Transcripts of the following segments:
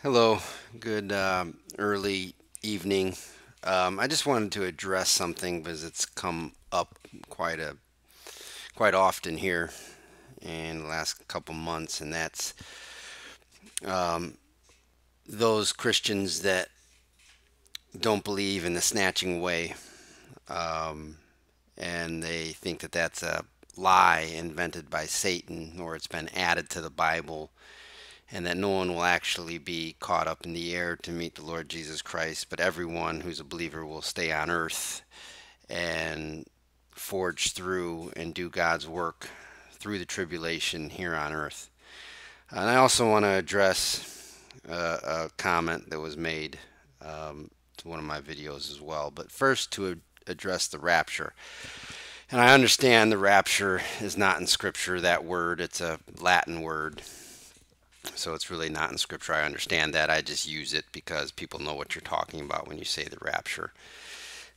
Hello, good um, early evening. Um, I just wanted to address something because it's come up quite a quite often here in the last couple months, and that's those Christians that don't believe in the snatching away, and they think that that's a lie invented by Satan, or it's been added to the Bible, and that no one will actually be caught up in the air to meet the Lord Jesus Christ, but everyone who's a believer will stay on earth and forge through and do God's work through the tribulation here on earth. And I also want to address a comment that was made um, to one of my videos as well. But first, to ad- address the rapture. And I understand the rapture is not in Scripture, that word, it's a Latin word. So it's really not in Scripture. I understand that. I just use it because people know what you're talking about when you say the rapture.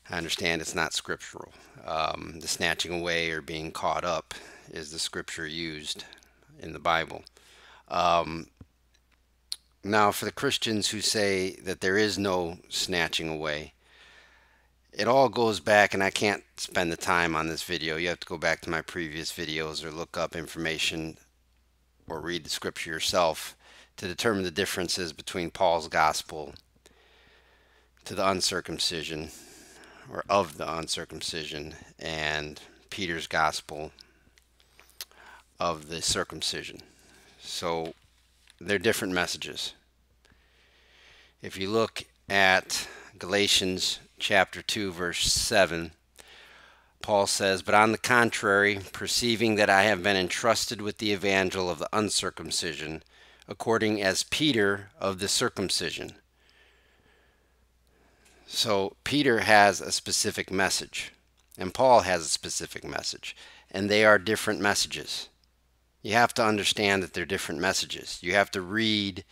I understand it's not scriptural. Um, the snatching away or being caught up is the scripture used in the Bible. Now, for the Christians who say that there is no snatching away, it all goes back, and I can't spend the time on this video. You have to go back to my previous videos or look up information or read the scripture yourself to determine the differences between Paul's gospel to the uncircumcision or of the uncircumcision and Peter's gospel of the circumcision. So they're different messages. If you look at Galatians chapter 2 verse 7, Paul says, But on the contrary, perceiving that I have been entrusted with the evangel of the uncircumcision, according as Peter of the circumcision. So Peter has a specific message, and Paul has a specific message, and they are different messages. You have to understand that they're different messages. You have to read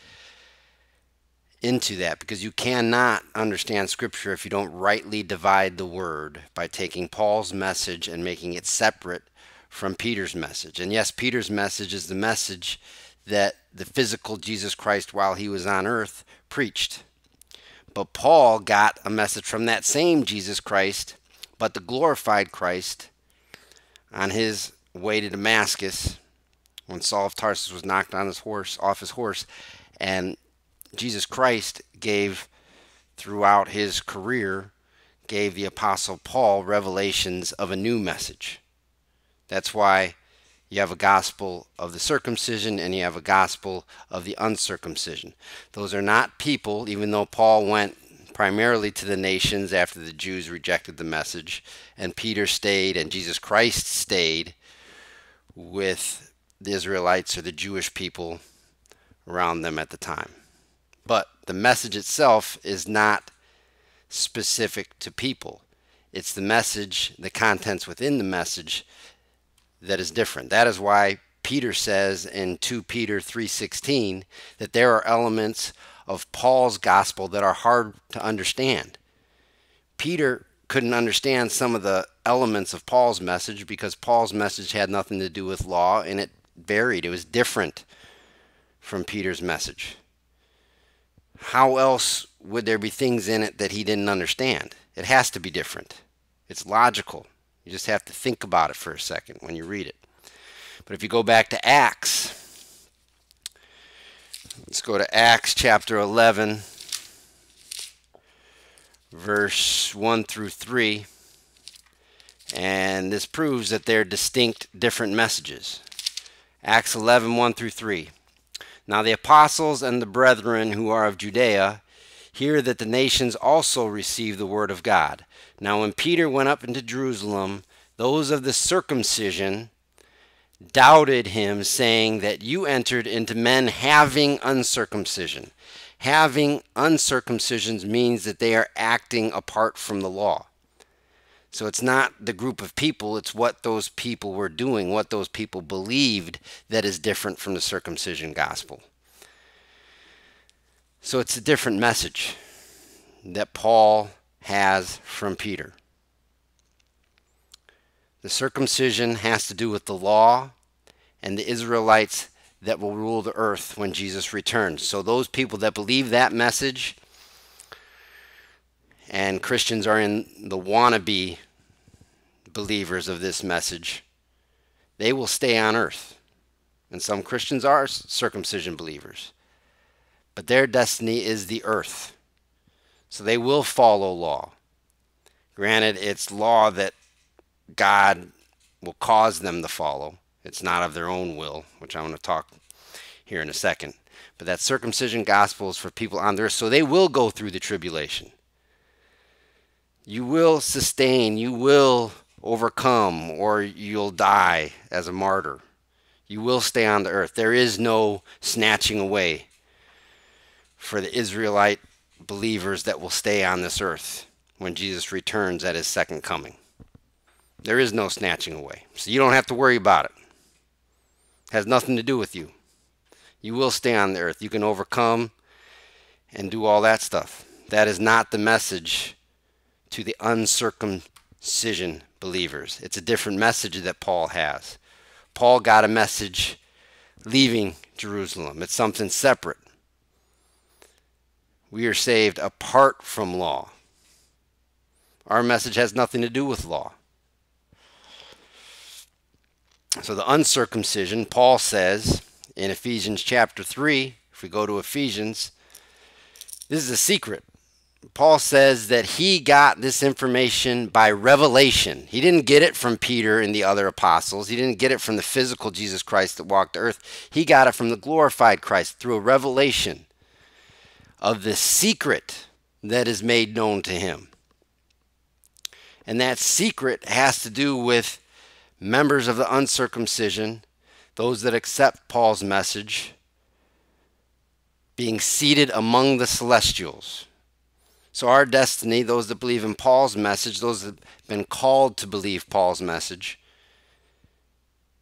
into that because you cannot understand scripture if you don't rightly divide the word by taking Paul's message and making it separate from Peter's message. And yes, Peter's message is the message that the physical Jesus Christ while he was on earth preached. But Paul got a message from that same Jesus Christ, but the glorified Christ on his way to Damascus when Saul of Tarsus was knocked on his horse off his horse and Jesus Christ gave throughout his career gave the apostle Paul revelations of a new message. That's why you have a gospel of the circumcision and you have a gospel of the uncircumcision. Those are not people, even though Paul went primarily to the nations after the Jews rejected the message, and Peter stayed and Jesus Christ stayed with the Israelites or the Jewish people around them at the time. But the message itself is not specific to people. It's the message, the contents within the message that is different. That is why Peter says in 2 Peter 3:16 that there are elements of Paul's gospel that are hard to understand. Peter couldn't understand some of the elements of Paul's message because Paul's message had nothing to do with law and it varied. It was different from Peter's message. How else would there be things in it that he didn't understand? It has to be different. It's logical. You just have to think about it for a second when you read it. But if you go back to Acts, let's go to Acts chapter 11, verse 1 through 3. And this proves that they're distinct, different messages. Acts 11, 1 through 3. Now the apostles and the brethren who are of Judea hear that the nations also receive the word of God. Now when Peter went up into Jerusalem, those of the circumcision doubted him, saying that you entered into men having uncircumcision. Having uncircumcisions means that they are acting apart from the law. So it's not the group of people, it's what those people were doing, what those people believed that is different from the circumcision gospel. So it's a different message that Paul has from Peter. The circumcision has to do with the law, and the Israelites that will rule the earth when Jesus returns. So, those people that believe that message, and Christians are in the wannabe believers of this message, they will stay on earth. And some Christians are circumcision believers. But their destiny is the earth. So they will follow law. Granted, it's law that God will cause them to follow. It's not of their own will, which I'm going to talk here in a second. But that circumcision gospel is for people on the earth, so they will go through the tribulation. You will sustain, you will overcome, or you'll die as a martyr. You will stay on the earth. There is no snatching away for the Israelite believers that will stay on this earth when Jesus returns at his second coming. There is no snatching away. So you don't have to worry about it. it has nothing to do with you. You will stay on the earth. You can overcome and do all that stuff. That is not the message to the uncircumcision believers. It's a different message that Paul has. Paul got a message leaving Jerusalem. It's something separate. We are saved apart from law. Our message has nothing to do with law. So the uncircumcision, Paul says in Ephesians chapter 3, if we go to Ephesians, this is a secret. Paul says that he got this information by revelation. He didn't get it from Peter and the other apostles. He didn't get it from the physical Jesus Christ that walked the earth. He got it from the glorified Christ through a revelation of the secret that is made known to him. And that secret has to do with members of the uncircumcision, those that accept Paul's message, being seated among the celestials. So, our destiny, those that believe in Paul's message, those that have been called to believe Paul's message,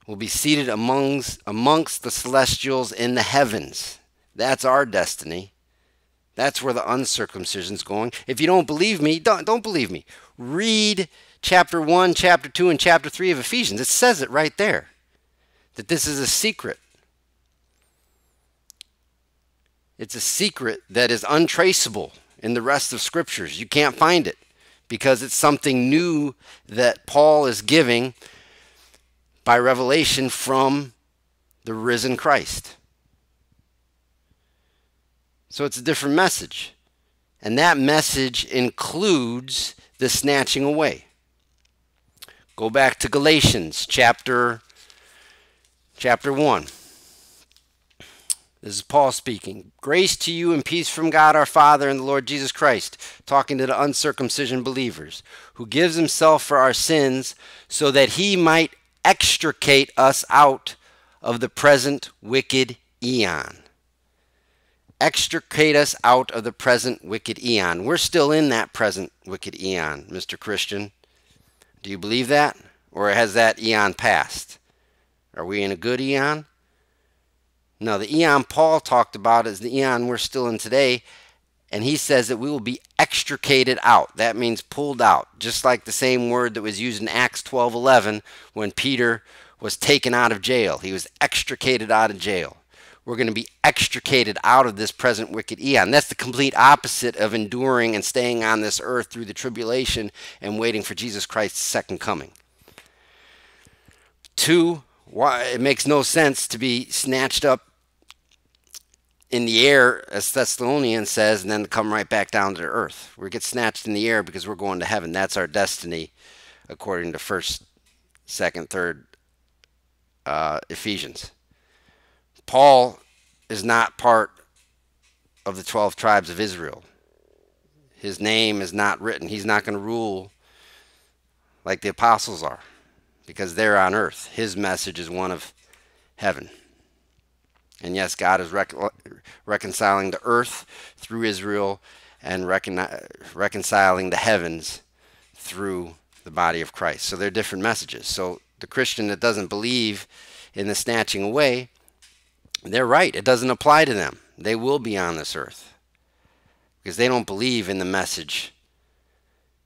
will be seated amongst, amongst the celestials in the heavens. That's our destiny. That's where the uncircumcision's going. If you don't believe me, don't, don't believe me. Read chapter 1, chapter 2, and chapter 3 of Ephesians. It says it right there that this is a secret. It's a secret that is untraceable in the rest of scriptures. You can't find it because it's something new that Paul is giving by revelation from the risen Christ. So it's a different message. And that message includes the snatching away. Go back to Galatians chapter chapter 1. This is Paul speaking. Grace to you and peace from God our Father and the Lord Jesus Christ, talking to the uncircumcision believers, who gives himself for our sins so that he might extricate us out of the present wicked eon. Extricate us out of the present wicked eon. We're still in that present wicked eon, Mr. Christian. Do you believe that? Or has that eon passed? Are we in a good eon? No, the eon Paul talked about is the eon we're still in today, and he says that we will be extricated out. That means pulled out, just like the same word that was used in Acts 12:11 when Peter was taken out of jail. He was extricated out of jail. We're going to be extricated out of this present wicked eon. That's the complete opposite of enduring and staying on this earth through the tribulation and waiting for Jesus Christ's second coming. Two, why it makes no sense to be snatched up in the air, as Thessalonians says, and then come right back down to earth. We get snatched in the air because we're going to heaven. That's our destiny, according to First, Second, Third uh, Ephesians. Paul is not part of the twelve tribes of Israel. His name is not written. He's not going to rule like the apostles are because they're on earth. His message is one of heaven. And yes, God is rec- reconciling the earth through Israel and recon- reconciling the heavens through the body of Christ. So they're different messages. So the Christian that doesn't believe in the snatching away, they're right. It doesn't apply to them. They will be on this earth because they don't believe in the message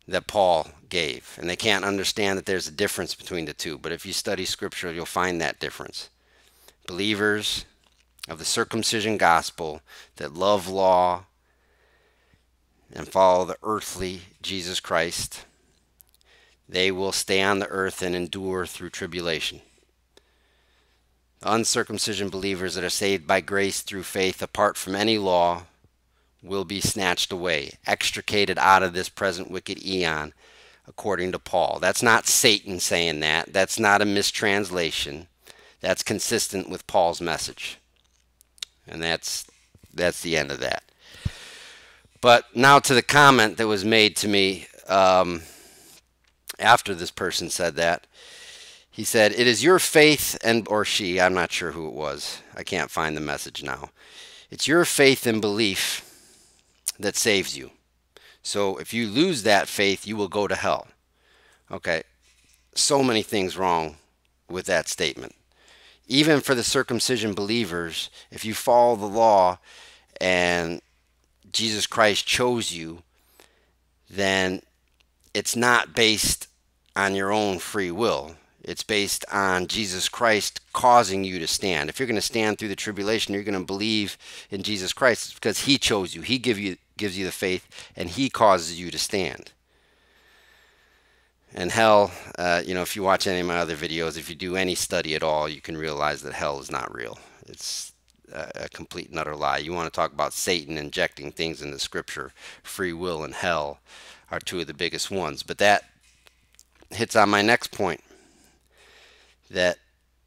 that Paul gave. And they can't understand that there's a difference between the two. But if you study Scripture, you'll find that difference. Believers of the circumcision gospel that love law and follow the earthly Jesus Christ, they will stay on the earth and endure through tribulation. The uncircumcision believers that are saved by grace through faith apart from any law will be snatched away, extricated out of this present wicked eon, according to Paul. That's not Satan saying that. That's not a mistranslation. That's consistent with Paul's message. And that's that's the end of that. But now to the comment that was made to me um, after this person said that. He said, "It is your faith and or she, I'm not sure who it was. I can't find the message now. It's your faith and belief that saves you. So if you lose that faith, you will go to hell." Okay. So many things wrong with that statement. Even for the circumcision believers, if you follow the law and Jesus Christ chose you, then it's not based on your own free will. It's based on Jesus Christ causing you to stand. If you're going to stand through the tribulation, you're going to believe in Jesus Christ because He chose you. He give you gives you the faith, and He causes you to stand. And hell, uh, you know, if you watch any of my other videos, if you do any study at all, you can realize that hell is not real. It's a complete and utter lie. You want to talk about Satan injecting things into scripture, free will and hell are two of the biggest ones. But that hits on my next point that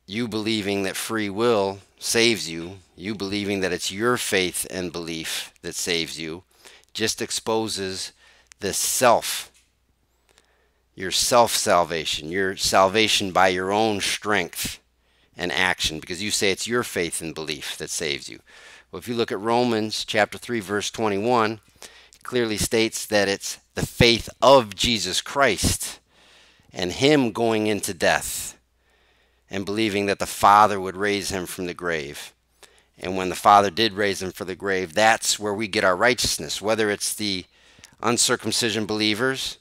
you believing that free will saves you, you believing that it's your faith and belief that saves you, just exposes the self, your self salvation, your salvation by your own strength and action because you say it's your faith and belief that saves you. Well, if you look at Romans chapter 3 verse 21, it clearly states that it's the faith of Jesus Christ and him going into death and believing that the Father would raise him from the grave. And when the Father did raise him from the grave, that's where we get our righteousness, whether it's the uncircumcision believers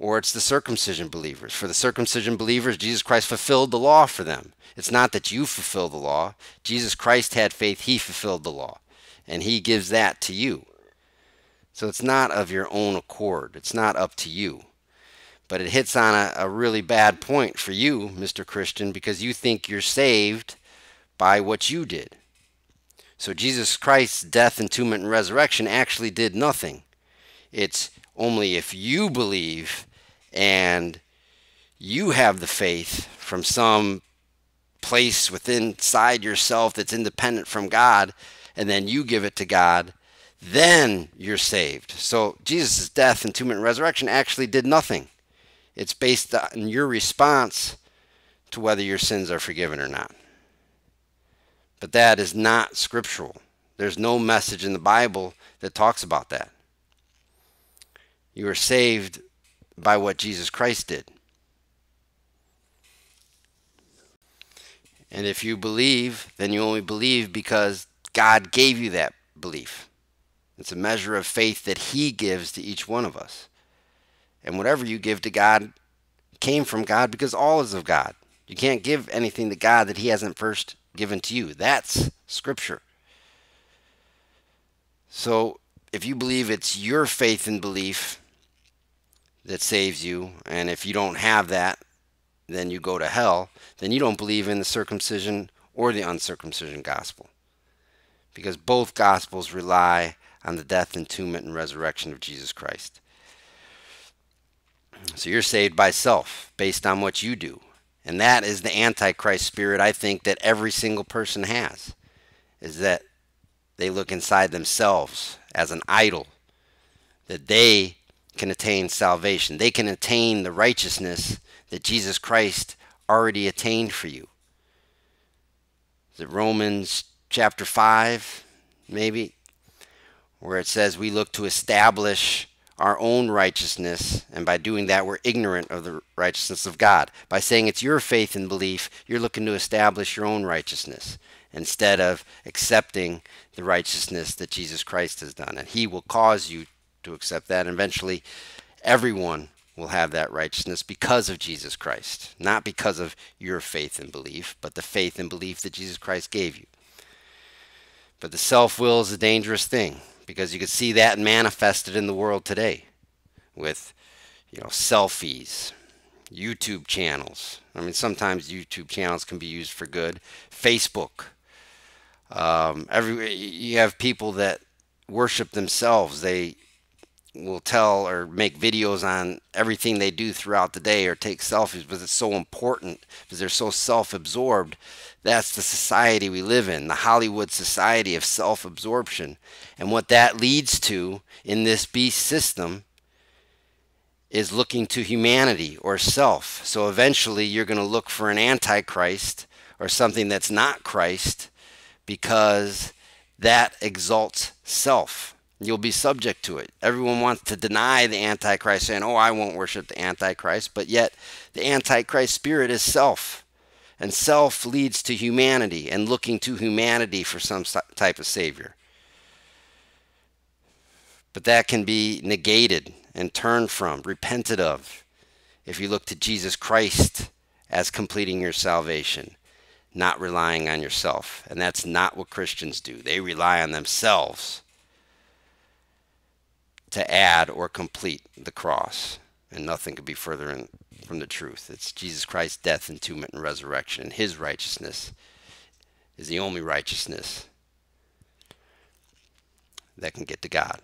or it's the circumcision believers. For the circumcision believers, Jesus Christ fulfilled the law for them. It's not that you fulfill the law. Jesus Christ had faith, he fulfilled the law, and he gives that to you. So it's not of your own accord, it's not up to you. But it hits on a, a really bad point for you, Mr. Christian, because you think you're saved by what you did. So Jesus Christ's death, entombment, and resurrection actually did nothing. It's only if you believe and you have the faith from some place within inside yourself that's independent from God, and then you give it to God, then you're saved. So Jesus' death, entombment, and resurrection actually did nothing. It's based on your response to whether your sins are forgiven or not. But that is not scriptural. There's no message in the Bible that talks about that. You are saved by what Jesus Christ did. And if you believe, then you only believe because God gave you that belief. It's a measure of faith that He gives to each one of us. And whatever you give to God came from God because all is of God. You can't give anything to God that He hasn't first given to you. That's Scripture. So if you believe it's your faith and belief that saves you, and if you don't have that, then you go to hell, then you don't believe in the circumcision or the uncircumcision gospel. Because both gospels rely on the death, entombment, and resurrection of Jesus Christ. So you're saved by self, based on what you do. And that is the Antichrist spirit I think that every single person has. Is that they look inside themselves as an idol. That they can attain salvation. They can attain the righteousness that Jesus Christ already attained for you. Is it Romans chapter 5, maybe? Where it says we look to establish our own righteousness, and by doing that, we're ignorant of the righteousness of God. By saying it's your faith and belief, you're looking to establish your own righteousness instead of accepting the righteousness that Jesus Christ has done. And He will cause you to accept that. And eventually, everyone will have that righteousness because of Jesus Christ, not because of your faith and belief, but the faith and belief that Jesus Christ gave you. But the self will is a dangerous thing because you can see that manifested in the world today with you know selfies, YouTube channels. I mean, sometimes YouTube channels can be used for good. Facebook. Um, every you have people that worship themselves. They will tell or make videos on everything they do throughout the day or take selfies because it's so important because they're so self-absorbed. That's the society we live in the hollywood society of self-absorption. And what that leads to in this beast system is looking to humanity or self. So eventually you're going to look for an antichrist or something that's not christ because that exalts self You'll be subject to it. Everyone wants to deny the Antichrist, saying, Oh, I won't worship the Antichrist. But yet, the Antichrist spirit is self. And self leads to humanity and looking to humanity for some type of Savior. But that can be negated and turned from, repented of, if you look to Jesus Christ as completing your salvation, not relying on yourself. And that's not what Christians do. They rely on themselves to add or complete the cross. And nothing could be further in, from the truth. It's Jesus Christ's death, entombment, and resurrection. And his righteousness is the only righteousness that can get to God.